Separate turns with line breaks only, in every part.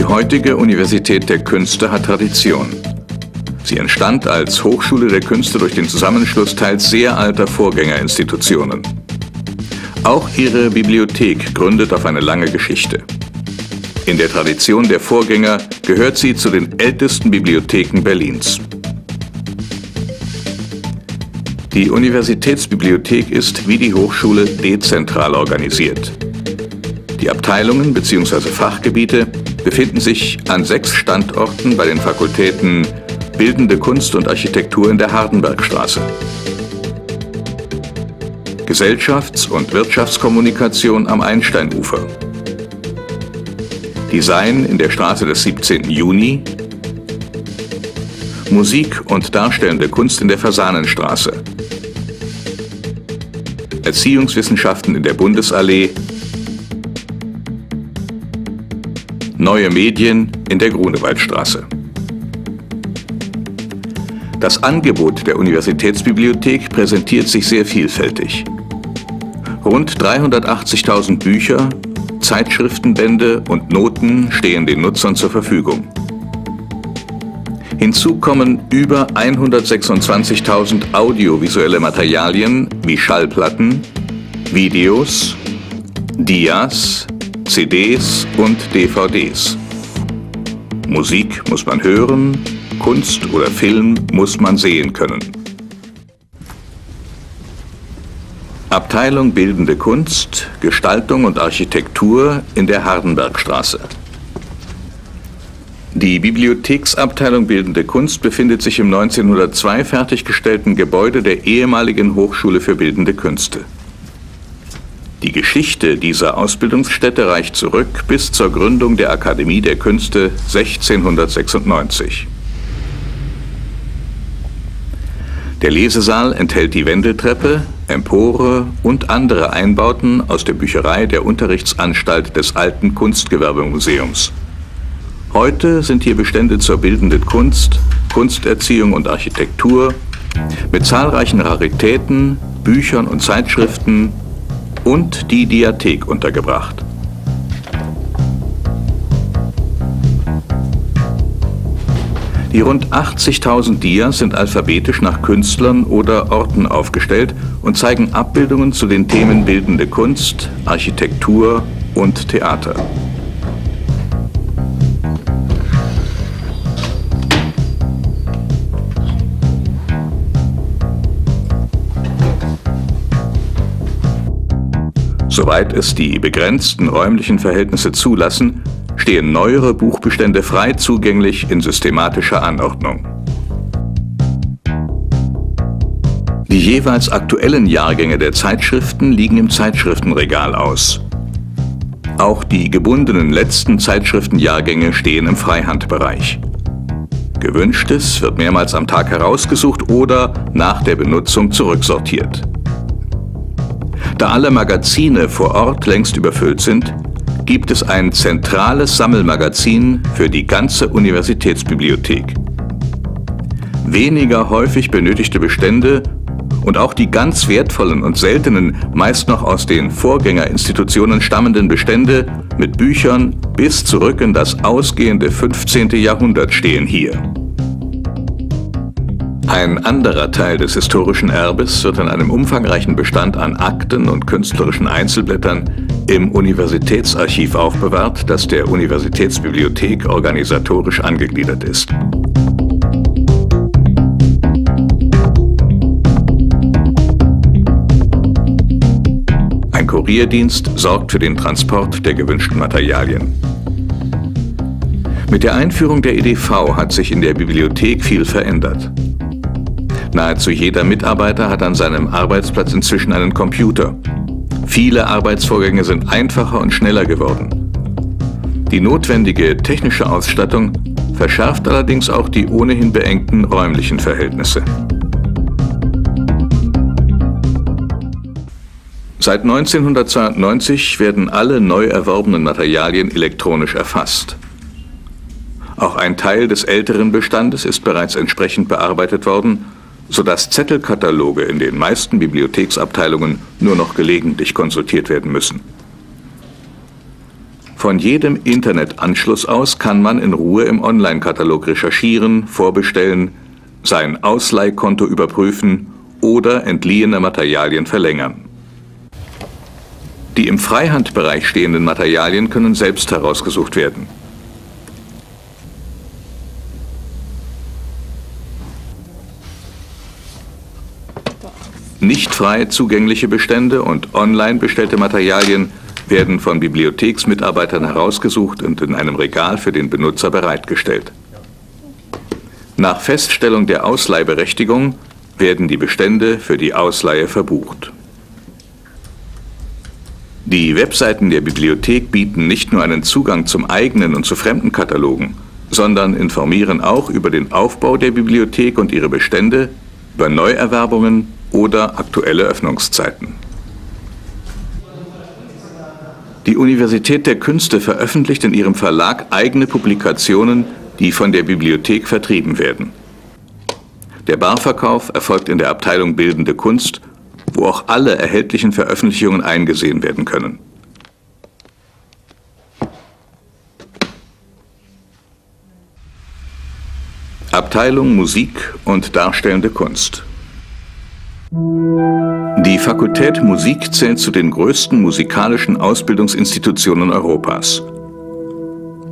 Die heutige Universität der Künste hat Tradition. Sie entstand als Hochschule der Künste durch den Zusammenschluss teils sehr alter Vorgängerinstitutionen. Auch ihre Bibliothek gründet auf eine lange Geschichte. In der Tradition der Vorgänger gehört sie zu den ältesten Bibliotheken Berlins. Die Universitätsbibliothek ist wie die Hochschule dezentral organisiert. Die Abteilungen bzw. Fachgebiete befinden sich an sechs Standorten bei den Fakultäten Bildende Kunst und Architektur in der Hardenbergstraße. Gesellschafts- und Wirtschaftskommunikation am Einsteinufer. Design in der Straße des 17. Juni. Musik und darstellende Kunst in der Fasanenstraße. Erziehungswissenschaften in der Bundesallee. Neue Medien in der Grunewaldstraße. Das Angebot der Universitätsbibliothek präsentiert sich sehr vielfältig. Rund 380.000 Bücher, Zeitschriftenbände und Noten stehen den Nutzern zur Verfügung. Hinzu kommen über 126.000 audiovisuelle Materialien wie Schallplatten, Videos, Dias, CDs und DVDs. Musik muss man hören, Kunst oder Film muss man sehen können. Abteilung Bildende Kunst, Gestaltung und Architektur in der Hardenbergstraße. Die Bibliotheksabteilung Bildende Kunst befindet sich im 1902 fertiggestellten Gebäude der ehemaligen Hochschule für Bildende Künste. Die Geschichte dieser Ausbildungsstätte reicht zurück bis zur Gründung der Akademie der Künste 1696. Der Lesesaal enthält die Wendeltreppe, Empore und andere Einbauten aus der Bücherei der Unterrichtsanstalt des Alten Kunstgewerbemuseums. Heute sind hier Bestände zur bildenden Kunst, Kunsterziehung und Architektur mit zahlreichen Raritäten, Büchern und Zeitschriften und die Diathek untergebracht. Die rund 80.000 Dias sind alphabetisch nach Künstlern oder Orten aufgestellt und zeigen Abbildungen zu den Themen bildende Kunst, Architektur und Theater. Soweit es die begrenzten räumlichen Verhältnisse zulassen, stehen neuere Buchbestände frei zugänglich in systematischer Anordnung. Die jeweils aktuellen Jahrgänge der Zeitschriften liegen im Zeitschriftenregal aus. Auch die gebundenen letzten Zeitschriftenjahrgänge stehen im Freihandbereich. Gewünschtes wird mehrmals am Tag herausgesucht oder nach der Benutzung zurücksortiert. Da alle Magazine vor Ort längst überfüllt sind, gibt es ein zentrales Sammelmagazin für die ganze Universitätsbibliothek. Weniger häufig benötigte Bestände und auch die ganz wertvollen und seltenen, meist noch aus den Vorgängerinstitutionen stammenden Bestände mit Büchern bis zurück in das ausgehende 15. Jahrhundert stehen hier. Ein anderer Teil des historischen Erbes wird in einem umfangreichen Bestand an Akten und künstlerischen Einzelblättern im Universitätsarchiv aufbewahrt, das der Universitätsbibliothek organisatorisch angegliedert ist. Ein Kurierdienst sorgt für den Transport der gewünschten Materialien. Mit der Einführung der EDV hat sich in der Bibliothek viel verändert. Nahezu jeder Mitarbeiter hat an seinem Arbeitsplatz inzwischen einen Computer. Viele Arbeitsvorgänge sind einfacher und schneller geworden. Die notwendige technische Ausstattung verschärft allerdings auch die ohnehin beengten räumlichen Verhältnisse. Seit 1992 werden alle neu erworbenen Materialien elektronisch erfasst. Auch ein Teil des älteren Bestandes ist bereits entsprechend bearbeitet worden sodass Zettelkataloge in den meisten Bibliotheksabteilungen nur noch gelegentlich konsultiert werden müssen. Von jedem Internetanschluss aus kann man in Ruhe im Online-Katalog recherchieren, vorbestellen, sein Ausleihkonto überprüfen oder entliehene Materialien verlängern. Die im Freihandbereich stehenden Materialien können selbst herausgesucht werden. Nicht frei zugängliche Bestände und online bestellte Materialien werden von Bibliotheksmitarbeitern herausgesucht und in einem Regal für den Benutzer bereitgestellt. Nach Feststellung der Ausleihberechtigung werden die Bestände für die Ausleihe verbucht. Die Webseiten der Bibliothek bieten nicht nur einen Zugang zum eigenen und zu fremden Katalogen, sondern informieren auch über den Aufbau der Bibliothek und ihre Bestände, über Neuerwerbungen oder aktuelle Öffnungszeiten. Die Universität der Künste veröffentlicht in ihrem Verlag eigene Publikationen, die von der Bibliothek vertrieben werden. Der Barverkauf erfolgt in der Abteilung Bildende Kunst, wo auch alle erhältlichen Veröffentlichungen eingesehen werden können. Abteilung Musik und Darstellende Kunst. Die Fakultät Musik zählt zu den größten musikalischen Ausbildungsinstitutionen Europas.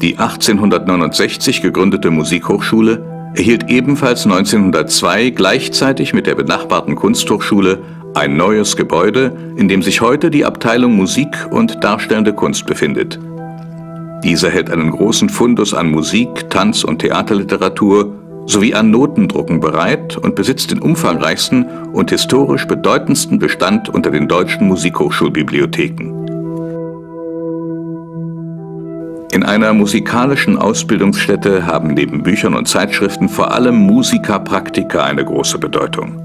Die 1869 gegründete Musikhochschule erhielt ebenfalls 1902 gleichzeitig mit der benachbarten Kunsthochschule ein neues Gebäude, in dem sich heute die Abteilung Musik und Darstellende Kunst befindet. Diese hält einen großen Fundus an Musik, Tanz und Theaterliteratur sowie an Notendrucken bereit und besitzt den umfangreichsten und historisch bedeutendsten Bestand unter den deutschen Musikhochschulbibliotheken. In einer musikalischen Ausbildungsstätte haben neben Büchern und Zeitschriften vor allem Musikerpraktika eine große Bedeutung.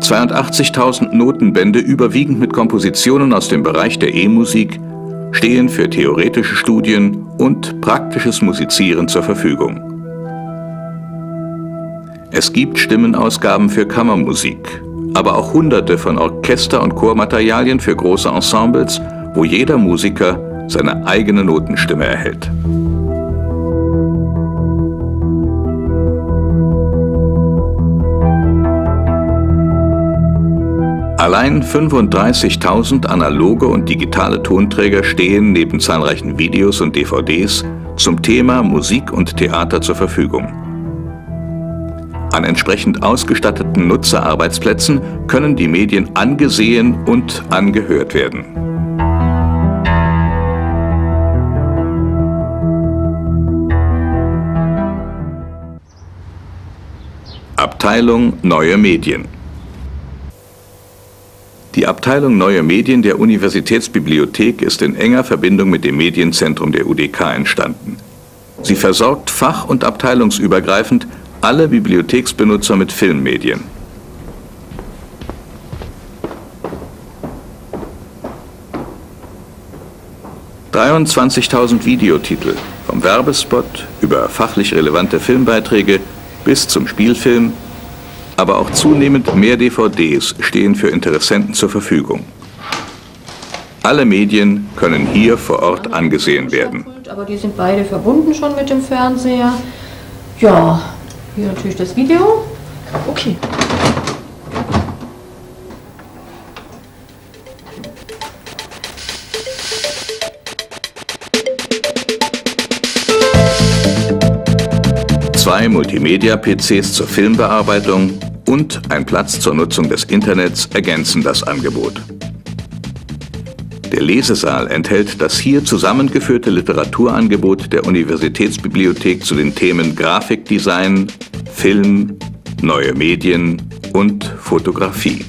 82.000 Notenbände, überwiegend mit Kompositionen aus dem Bereich der E-Musik, stehen für theoretische Studien und praktisches Musizieren zur Verfügung. Es gibt Stimmenausgaben für Kammermusik, aber auch hunderte von Orchester- und Chormaterialien für große Ensembles, wo jeder Musiker seine eigene Notenstimme erhält. Allein 35.000 analoge und digitale Tonträger stehen neben zahlreichen Videos und DVDs zum Thema Musik und Theater zur Verfügung. An entsprechend ausgestatteten Nutzerarbeitsplätzen können die Medien angesehen und angehört werden. Abteilung Neue Medien Die Abteilung Neue Medien der Universitätsbibliothek ist in enger Verbindung mit dem Medienzentrum der UDK entstanden. Sie versorgt fach- und abteilungsübergreifend alle Bibliotheksbenutzer mit Filmmedien. »23.000 Videotitel, vom Werbespot über fachlich relevante Filmbeiträge bis zum Spielfilm, aber auch zunehmend mehr DVDs stehen für Interessenten zur Verfügung. Alle Medien können hier vor Ort angesehen werden.
Aber die sind beide verbunden schon mit dem Fernseher. Ja, hier natürlich das Video. Okay.
Zwei Multimedia-PCs zur Filmbearbeitung und ein Platz zur Nutzung des Internets ergänzen das Angebot. Der Lesesaal enthält das hier zusammengeführte Literaturangebot der Universitätsbibliothek zu den Themen Grafikdesign, Film, neue Medien und Fotografie.